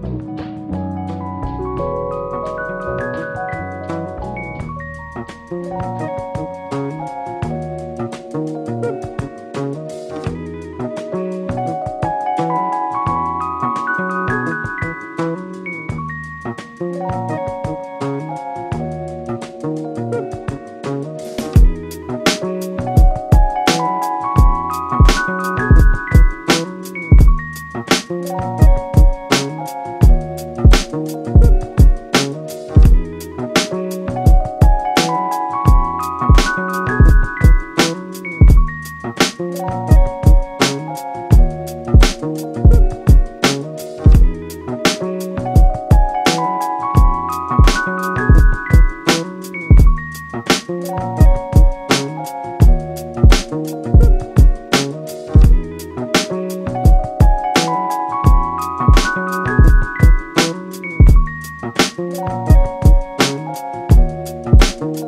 Thank you you Thank